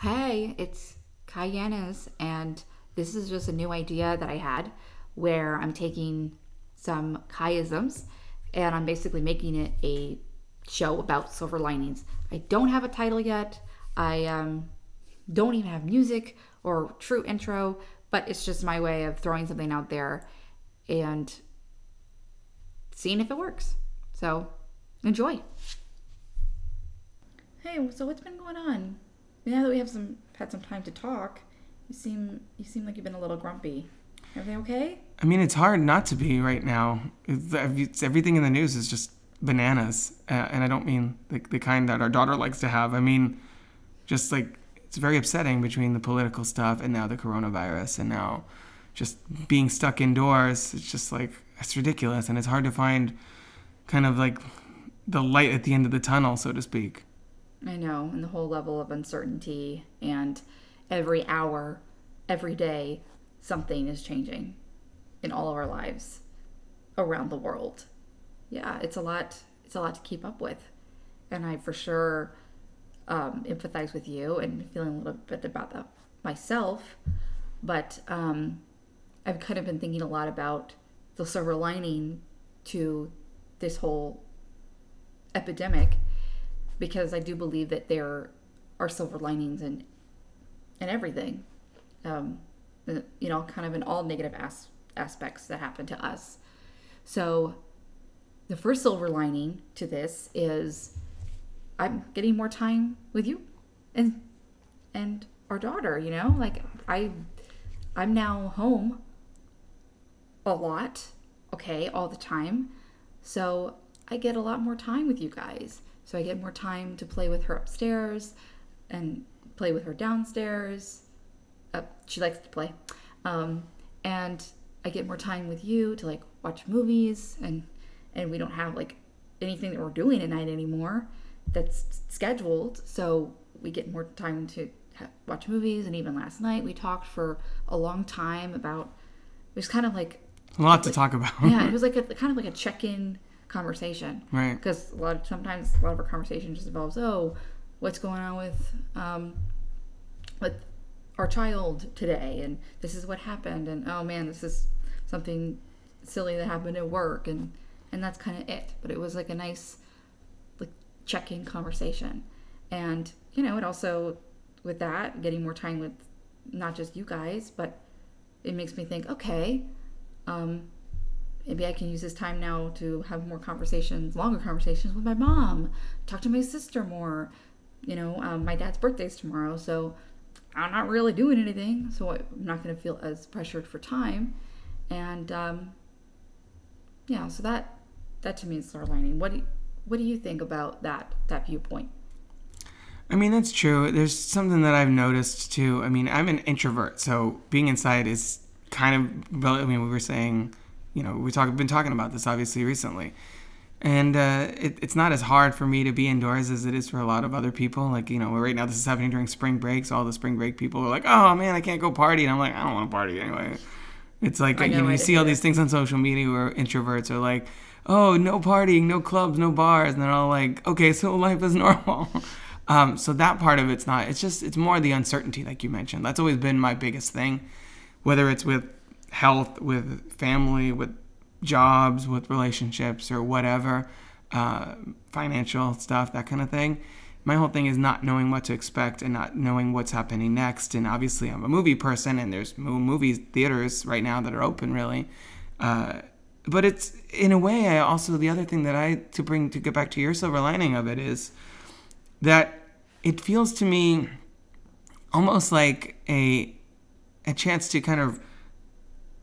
Hey, it's Kai Yaniz, and this is just a new idea that I had where I'm taking some chiasms and I'm basically making it a show about silver linings. I don't have a title yet. I um, don't even have music or true intro, but it's just my way of throwing something out there and seeing if it works. So enjoy. Hey, so what's been going on? Now that we have some had some time to talk, you seem you seem like you've been a little grumpy. Everything okay? I mean, it's hard not to be right now. It's, everything in the news is just bananas, uh, and I don't mean the, the kind that our daughter likes to have. I mean, just like it's very upsetting between the political stuff and now the coronavirus, and now just being stuck indoors. It's just like it's ridiculous, and it's hard to find kind of like the light at the end of the tunnel, so to speak. I know, and the whole level of uncertainty, and every hour, every day, something is changing in all of our lives around the world. Yeah, it's a lot. It's a lot to keep up with, and I for sure um, empathize with you and feeling a little bit about that myself. But um, I've kind of been thinking a lot about the silver lining to this whole epidemic because I do believe that there are silver linings in in everything. Um, you know, kind of in all negative as- aspects that happen to us. So, the first silver lining to this is I'm getting more time with you and and our daughter, you know? Like I I'm now home a lot, okay, all the time. So, I get a lot more time with you guys. So I get more time to play with her upstairs and play with her downstairs. Uh, she likes to play. Um, and I get more time with you to like watch movies and and we don't have like anything that we're doing at night anymore that's scheduled. So we get more time to ha- watch movies. And even last night we talked for a long time about it was kind of like a lot to talk about. yeah, it was like a kind of like a check-in conversation. Right. Because a lot of sometimes a lot of our conversation just involves, oh, what's going on with um, with our child today, and this is what happened, and oh man, this is something silly that happened at work, and and that's kind of it. But it was like a nice like check-in conversation, and you know, it also with that getting more time with not just you guys, but it makes me think, okay. Um, maybe I can use this time now to have more conversations, longer conversations with my mom, talk to my sister more. You know, um, my dad's birthday's tomorrow, so I'm not really doing anything, so I'm not going to feel as pressured for time. And um, yeah, so that that to me is silver lining. What do you, what do you think about that that viewpoint? I mean, that's true. There's something that I've noticed too. I mean, I'm an introvert, so being inside is kind of. I mean, we were saying you know, we talk, been talking about this obviously recently. And uh, it, it's not as hard for me to be indoors as it is for a lot of other people. Like, you know, right now this is happening during spring break. So all the spring break people are like, oh man, I can't go party. And I'm like, I don't want to party anyway. It's like, know, you know, you see all these things on social media where introverts are like, oh, no partying, no clubs, no bars. And they're all like, okay, so life is normal. um, so that part of it's not, it's just, it's more the uncertainty, like you mentioned. That's always been my biggest thing, whether it's with health, with family, with jobs, with relationships, or whatever, uh, financial stuff, that kind of thing. My whole thing is not knowing what to expect and not knowing what's happening next. And obviously, I'm a movie person, and there's movie theaters right now that are open, really. Uh, but it's in a way, I also the other thing that I to bring to get back to your silver lining of it is that it feels to me almost like a a chance to kind of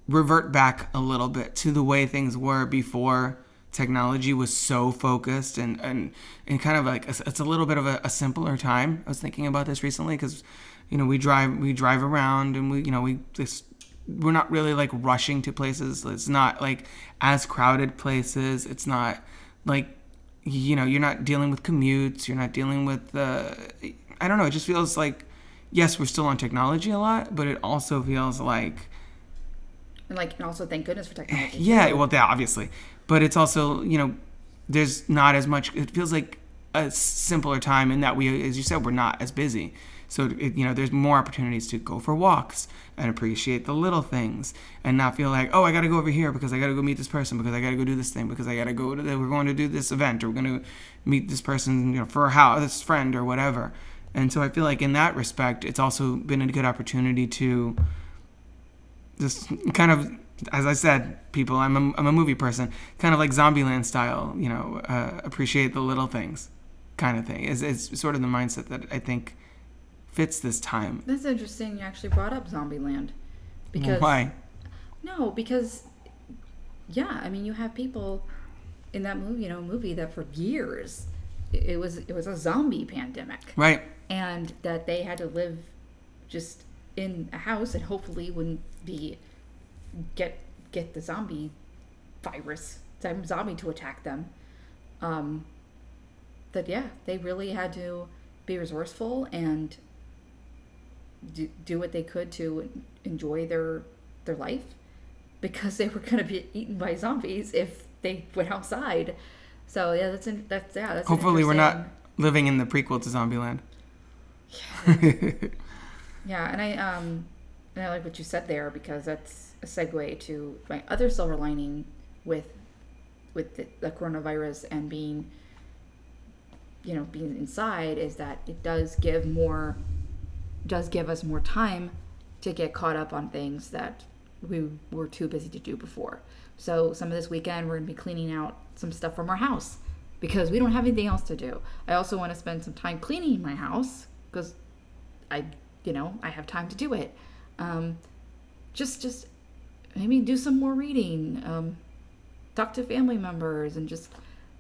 revert back a little bit to the way things were before technology was so focused and and, and kind of like a, it's a little bit of a, a simpler time. I was thinking about this recently because you know we drive we drive around and we you know we just we're not really like rushing to places. It's not like as crowded places. It's not like you know you're not dealing with commutes. You're not dealing with uh, I don't know. It just feels like yes, we're still on technology a lot, but it also feels like and like and also thank goodness for technology. Yeah, well, yeah, obviously, but it's also you know there's not as much. It feels like a simpler time in that we, as you said, we're not as busy. So it, you know, there's more opportunities to go for walks and appreciate the little things, and not feel like, oh, I got to go over here because I got to go meet this person because I got to go do this thing because I got to go to the, we're going to do this event or we're going to meet this person you know for a house, this friend or whatever. And so I feel like in that respect, it's also been a good opportunity to just kind of as I said, people, I'm a, I'm a movie person, kind of like Zombieland style, you know, uh, appreciate the little things kind of thing. Is is sort of the mindset that I think fits this time. That's interesting. You actually brought up Zombieland, because Why? no, because yeah, I mean, you have people in that movie, you know, movie that for years it was it was a zombie pandemic, Right. and that they had to live just in a house and hopefully wouldn't be get get the zombie virus zombie to attack them. Um that yeah they really had to be resourceful and do, do what they could to enjoy their their life because they were going to be eaten by zombies if they went outside. So yeah that's in, that's yeah that's Hopefully, we're not living in the prequel to Zombieland. Yeah, and I um and I like what you said there because that's a segue to my other silver lining with with the, the coronavirus and being you know being inside is that it does give more does give us more time to get caught up on things that we were too busy to do before. So some of this weekend we're gonna be cleaning out some stuff from our house because we don't have anything else to do. I also want to spend some time cleaning my house because I, you know, I have time to do it. Um, just, just maybe do some more reading. Um, talk to family members and just,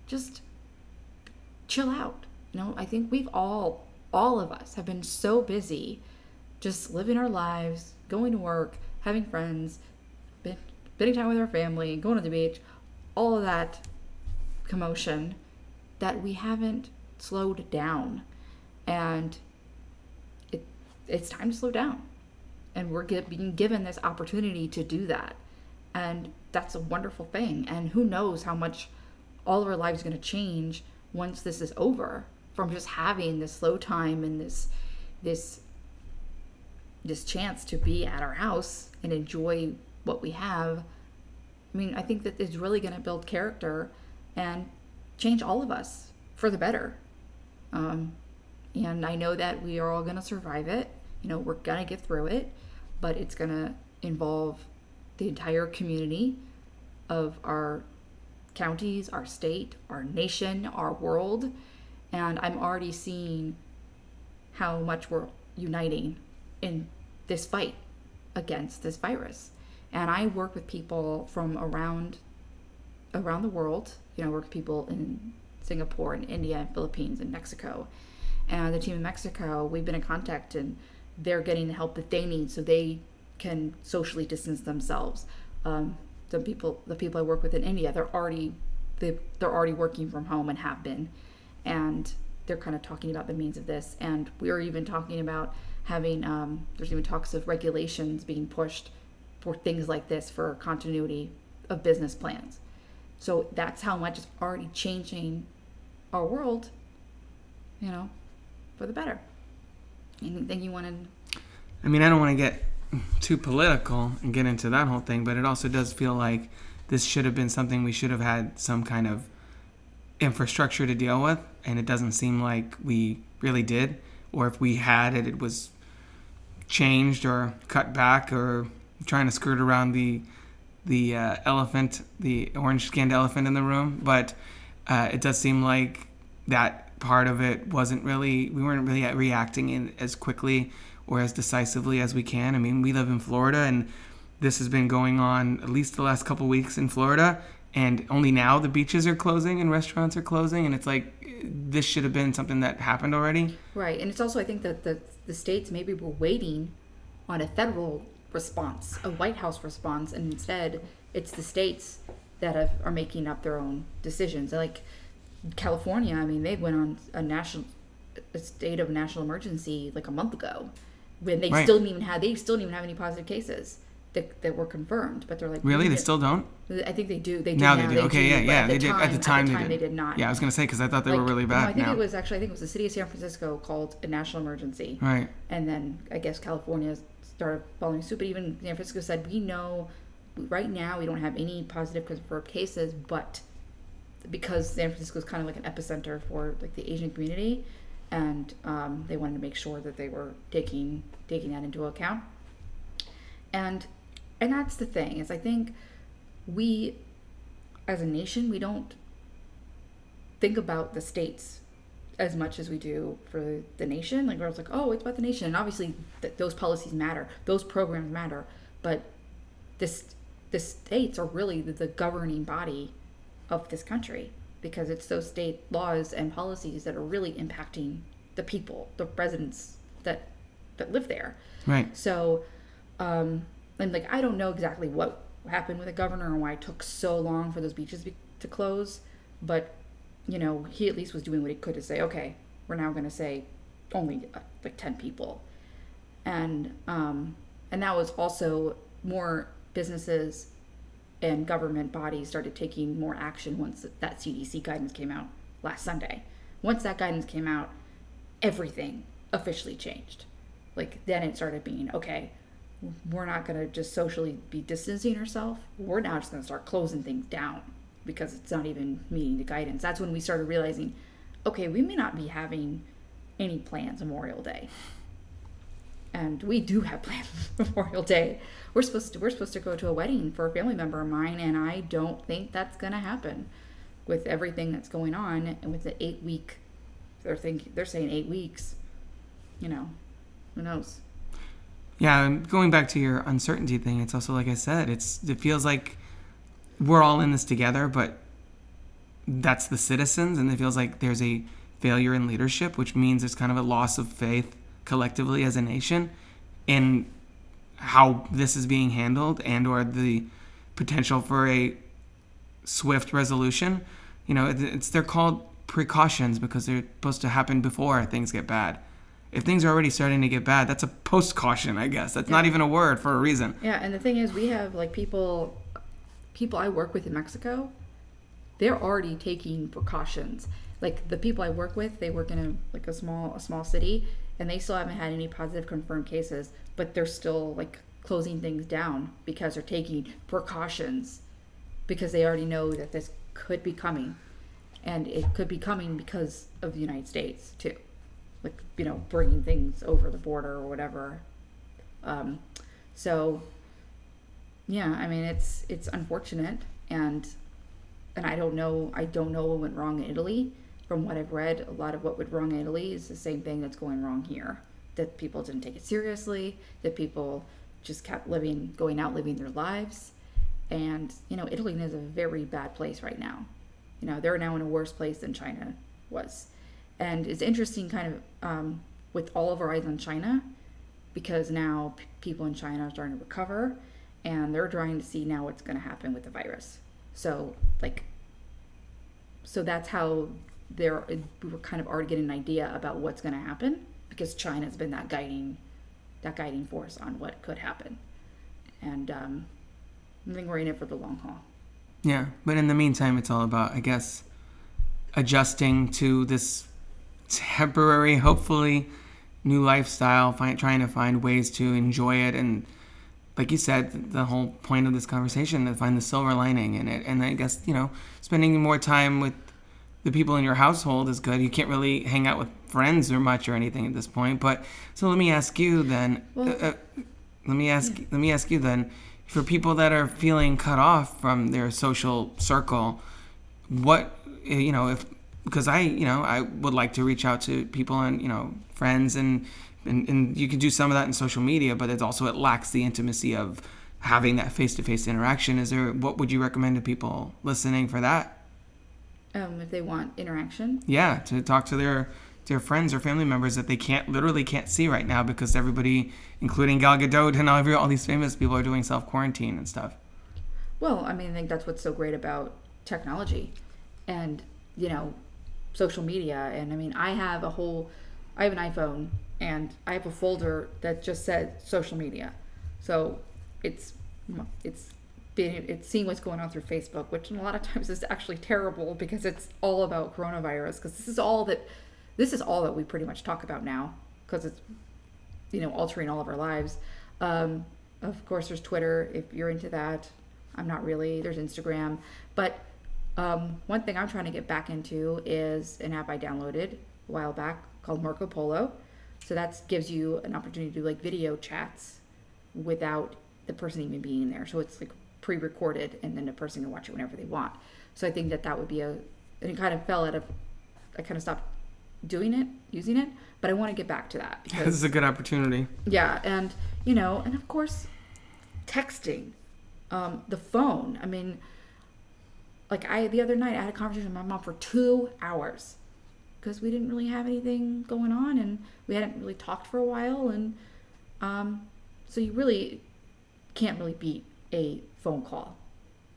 just chill out. You know, I think we've all, all of us have been so busy, just living our lives, going to work, having friends, spending time with our family, going to the beach, all of that commotion that we haven't slowed down and it's time to slow down. And we're get, being given this opportunity to do that. And that's a wonderful thing. And who knows how much all of our lives are going to change once this is over from just having this slow time and this this this chance to be at our house and enjoy what we have. I mean, I think that it's really going to build character and change all of us for the better. Um, and I know that we are all going to survive it. You know, we're going to get through it, but it's going to involve the entire community of our counties, our state, our nation, our world. And I'm already seeing how much we're uniting in this fight against this virus. And I work with people from around around the world. You know, I work with people in Singapore and India and Philippines and Mexico. And the team in Mexico, we've been in contact and they're getting the help that they need so they can socially distance themselves. Um, some people, the people I work with in India, they're already they, they're already working from home and have been, and they're kind of talking about the means of this. And we are even talking about having um, there's even talks of regulations being pushed for things like this for continuity of business plans. So that's how much is already changing our world, you know, for the better. Anything you wanted? I mean, I don't want to get too political and get into that whole thing, but it also does feel like this should have been something we should have had some kind of infrastructure to deal with, and it doesn't seem like we really did. Or if we had it, it was changed or cut back or trying to skirt around the the uh, elephant, the orange-skinned elephant in the room. But uh, it does seem like that part of it wasn't really we weren't really reacting in as quickly or as decisively as we can. I mean, we live in Florida, and this has been going on at least the last couple weeks in Florida, and only now the beaches are closing and restaurants are closing, and it's like this should have been something that happened already. Right, and it's also I think that the the states maybe were waiting on a federal response, a White House response, and instead it's the states that have, are making up their own decisions. Like California, I mean, they went on a national a state of national emergency like a month ago, when they Right. still didn't even have they still didn't even have any positive cases. that, that were confirmed, but they're like Really, they still don't. I think they do. They do Now now. they do. Okay, yeah, yeah, they the did. Time, At the time, at the they they did not. Yeah, I was gonna say because I thought they were Like, really no, bad I think now. it was actually I think it was the city of San Francisco called a national emergency, right. and then I guess California started following suit. But even San Francisco said we know right now we don't have any positive confirmed cases, but because San Francisco is kind of like an epicenter for like the Asian community, and um, they wanted to make sure that they were taking taking that into account. And and that's the thing is I think we as a nation we don't think about the states as much as we do for the nation. Like, where it's like, oh, it's about the nation, and obviously th- those policies matter, those programs matter, but this the states are really the, the governing body of this country because it's those state laws and policies that are really impacting the people, the residents that that live there. Right. So, um, and like I don't know exactly what happened with the governor and why it took so long for those beaches be- to close, but you know he at least was doing what he could to say, okay, we're now going to say only uh, like ten people, and um, and that was also more businesses and government bodies started taking more action once that CDC guidance came out last Sunday. Once that guidance came out, everything officially changed. Like then it started being okay. We're not gonna just socially be distancing ourselves. We're now just gonna start closing things down because it's not even meeting the guidance. That's when we started realizing, okay, we may not be having any plans Memorial Day. And we do have plans for Memorial Day. We're supposed to we're supposed to go to a wedding for a family member of mine, and I don't think that's gonna happen with everything that's going on and with the eight week they're think they're saying eight weeks. You know, who knows? Yeah, going back to your uncertainty thing, it's also like I said, it's it feels like we're all in this together, but that's the citizens, and it feels like there's a failure in leadership, which means it's kind of a loss of faith collectively as a nation in how this is being handled and or the potential for a swift resolution. You know, it's they're called precautions because they're supposed to happen before things get bad. If things are already starting to get bad, that's a post caution, I guess. That's not even a word for a reason. Yeah, and the thing is, we have like people, people I work with in Mexico, they're already taking precautions. Like the people I work with, they work in a like a small a small city, and they still haven't had any positive confirmed cases, but they're still like closing things down because they're taking precautions because they already know that this could be coming, and it could be coming because of the United States too, like you know bringing things over the border or whatever. Um, so yeah, I mean it's it's unfortunate and and I don't know I don't know what went wrong in Italy. From what I've read, a lot of what went wrong in Italy is the same thing that's going wrong here. That people didn't take it seriously, that people just kept living going out living their lives. And, you know, Italy is a very bad place right now. You know, they're now in a worse place than China was. And it's interesting kind of um, with all of our eyes on China because now people in China are starting to recover and they're trying to see now what's going to happen with the virus. So, like, so that's how they're, we were kind of already getting an idea about what's going to happen because China's been that guiding, that guiding force on what could happen. And um, I think we're in it for the long haul. Yeah, but in the meantime, it's all about, I guess, adjusting to this temporary, hopefully, new lifestyle, find, trying to find ways to enjoy it. And like you said, the whole point of this conversation to find the silver lining in it. And I guess, you know, spending more time with the people in your household is good. You can't really hang out with friends or much or anything at this point. But so let me ask you then. Well- uh, uh, let me ask. Let me ask you then. For people that are feeling cut off from their social circle, what eh, you know if because I you know I would like to reach out to people and you know friends and and, and you can do some of that in social media, but it's also it lacks the intimacy of having that face to face interaction. Is there what would you recommend to people listening for that? Um, if they want interaction, Yeah, to talk to their their friends or family members that they can't literally can't see right now because everybody, including Gal Gadot and all, every- all these famous people, are doing self quarantine and stuff. Well, I mean, I think that's what's so great about technology and, you know, social media. And I mean, I have a whole, I have an iPhone and I have a folder that just said social media. So it's it's being it's seeing what's going on through Facebook, which a lot of times is actually terrible because it's all about coronavirus. Because this is all that this is all that we pretty much talk about now because it's you know altering all of our lives. Um, of course, there's Twitter if you're into that. I'm not really. There's Instagram, but um, one thing I'm trying to get back into is an app I downloaded a while back called Marco Polo. So that gives you an opportunity to do like video chats without the person even being there. So it's like pre-recorded, and then the person can watch it whenever they want. So I think that that would be a, and it kind of fell out of, I kind of stopped doing it, using it, but I want to get back to that. Because, this is a good opportunity. Yeah, and you know, and of course, texting, um, the phone. I mean, like I the other night I had a conversation with my mom for two hours because we didn't really have anything going on and we hadn't really talked for a while and um, so you really can't really beat a phone call.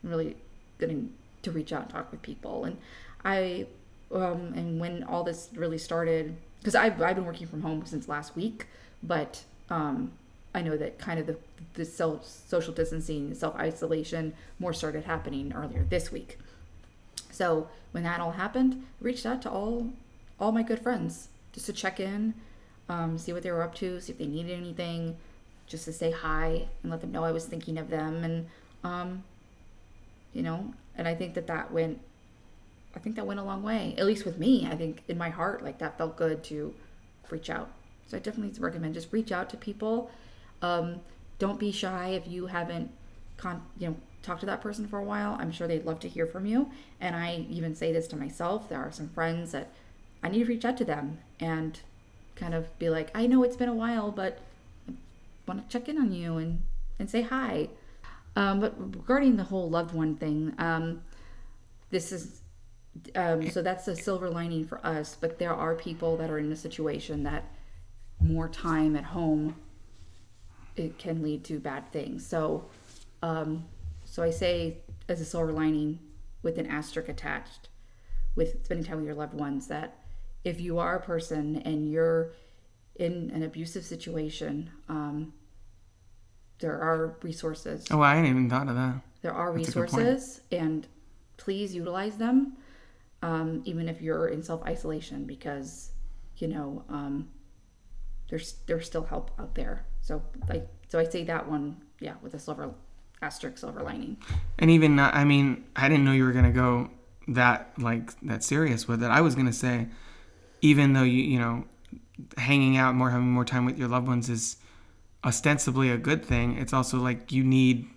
I'm really getting to reach out and talk with people. And I, um, and when all this really started, because I've, I've been working from home since last week, but um, I know that kind of the, the self, social distancing, self isolation more started happening earlier this week. So when that all happened, I reached out to all all my good friends just to check in, um, see what they were up to, see if they needed anything, just to say hi and let them know I was thinking of them. And, um, you know, and I think that that went, I think that went a long way, at least with me. I think in my heart, like that felt good to reach out. So I definitely recommend just reach out to people. Um, don't be shy if you haven't, con- you know, talked to that person for a while. I'm sure they'd love to hear from you. And I even say this to myself. There are some friends that I need to reach out to them and kind of be like, I know it's been a while, but I want to check in on you and, and say hi. Um, but regarding the whole loved one thing, um, this is um, so that's the silver lining for us. But there are people that are in a situation that more time at home it can lead to bad things. So, um, so I say as a silver lining with an asterisk attached, with spending time with your loved ones, that if you are a person and you're in an abusive situation, um, there are resources. Oh, I hadn't even thought of that. There are That's resources, and please utilize them, um, even if you're in self isolation, because you know um, there's there's still help out there. So I so I say that one, yeah, with a silver asterisk silver lining. And even I mean, I didn't know you were gonna go that like that serious with it. I was gonna say, even though you you know hanging out more, having more time with your loved ones is ostensibly a good thing. It's also like you need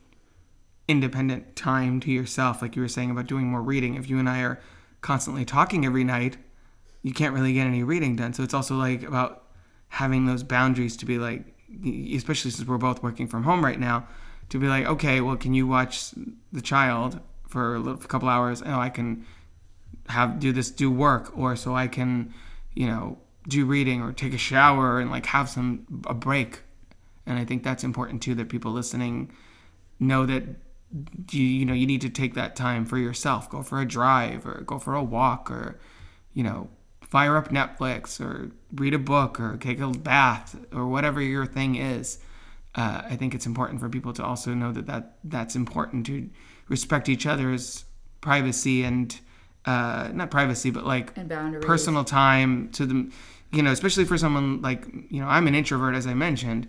independent time to yourself, like you were saying about doing more reading. If you and I are constantly talking every night, you can't really get any reading done. So it's also like about having those boundaries to be like, especially since we're both working from home right now, to be like, okay, well, can you watch the child for a, little, a couple hours? Oh, I can have do this, do work, or so I can, you know, do reading or take a shower and like have some a break and i think that's important too that people listening know that you you know you need to take that time for yourself. Go for a drive or go for a walk or you know fire up netflix or read a book or take a bath or whatever your thing is. Uh, i think it's important for people to also know that, that that's important to respect each other's privacy and uh, not privacy but like personal time to them. You know, especially for someone like, you know, I'm an introvert, as I mentioned,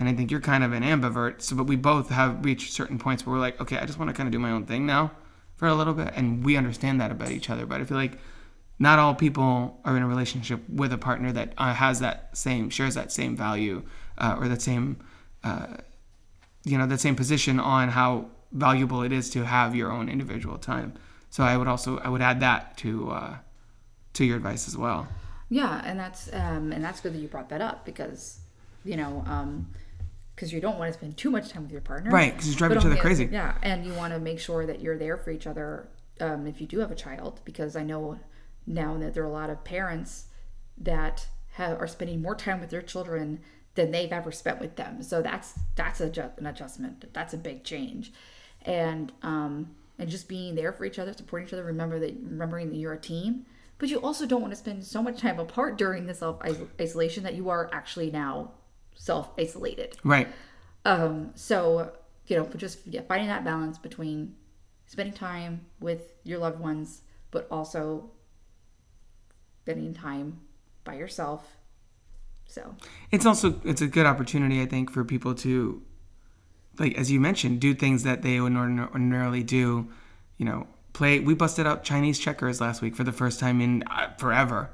and I think you're kind of an ambivert. So, but we both have reached certain points where we're like, okay, I just want to kind of do my own thing now for a little bit. And we understand that about each other. But I feel like not all people are in a relationship with a partner that uh, has that same, shares that same value uh, or that same, uh, you know, that same position on how valuable it is to have your own individual time. So I would also, I would add that to, uh, to your advice as well. Yeah, and that's um, and that's good that you brought that up because you know because you don't want to spend too much time with your partner, right? Because you drive each other crazy. Yeah, and you want to make sure that you're there for each other um, if you do have a child, because I know now that there are a lot of parents that have, are spending more time with their children than they've ever spent with them. So that's that's a, an adjustment. That's a big change, and um, and just being there for each other, supporting each other. Remember that remembering that you're a team but you also don't want to spend so much time apart during the self isolation that you are actually now self isolated. Right. Um, so you know, just yeah, finding that balance between spending time with your loved ones, but also spending time by yourself. So it's also it's a good opportunity, I think, for people to, like as you mentioned, do things that they would ordinarily do. You know, play. We busted out Chinese checkers last week for the first time in uh, forever.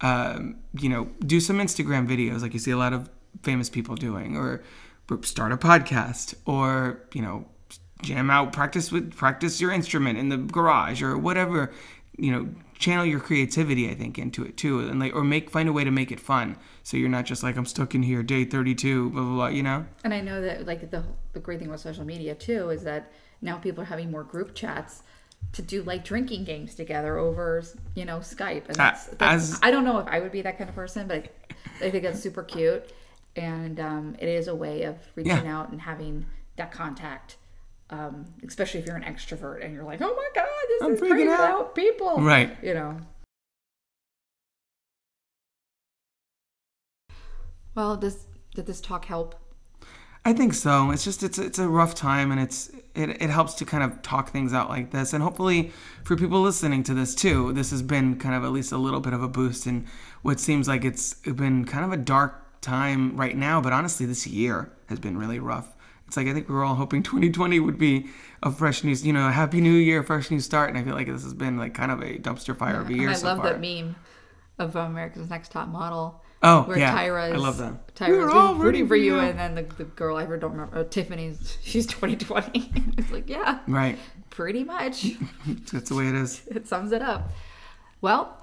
Um, you know, do some Instagram videos like you see a lot of famous people doing, or start a podcast, or you know, jam out, practice with practice your instrument in the garage, or whatever. You know, channel your creativity, I think, into it too, and like, or make find a way to make it fun, so you're not just like I'm stuck in here, day 32, blah blah blah. You know. And I know that like the the great thing about social media too is that now people are having more group chats to do like drinking games together over you know Skype. And that's, that's As, I don't know if I would be that kind of person, but I think that's super cute, and um, it is a way of reaching yeah. out and having that contact. Um, especially if you're an extrovert and you're like, oh my god, this I'm is freaking out. out people, right? You know. Well, does did this talk help? I think so. It's just it's it's a rough time, and it's it, it helps to kind of talk things out like this, and hopefully for people listening to this too, this has been kind of at least a little bit of a boost in what seems like it's been kind of a dark time right now. But honestly, this year has been really rough. It's like I think we were all hoping 2020 would be a fresh new, you know, a happy new year, fresh new start, and I feel like this has been like kind of a dumpster fire yeah, of a year. I so love far. that meme of America's Next Top Model Oh, where yeah. Tyra's, I love that. Tyra's all rooting for you, you, and then the, the girl I don't remember, uh, Tiffany's, she's 2020. it's like, yeah. Right. Pretty much. That's the way it is. it sums it up. Well,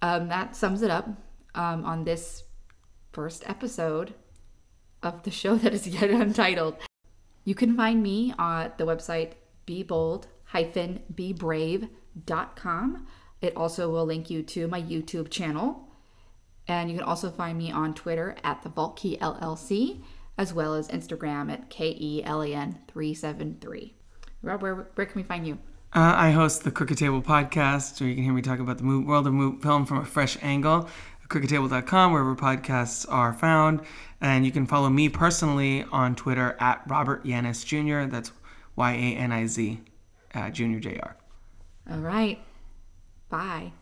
um, that sums it up um, on this first episode of the show that is yet untitled. You can find me at the website bebold-bebrave.com. It also will link you to my YouTube channel and you can also find me on Twitter at the Vault Key LLC, as well as Instagram at KELAN373. Rob, where, where can we find you? Uh, I host the Crooked Table podcast, where you can hear me talk about the world of film from a fresh angle. CrookedTable.com, wherever podcasts are found. And you can follow me personally on Twitter at Robert Yaniz Jr. That's Y A N I Z, uh, Junior Jr. All right. Bye.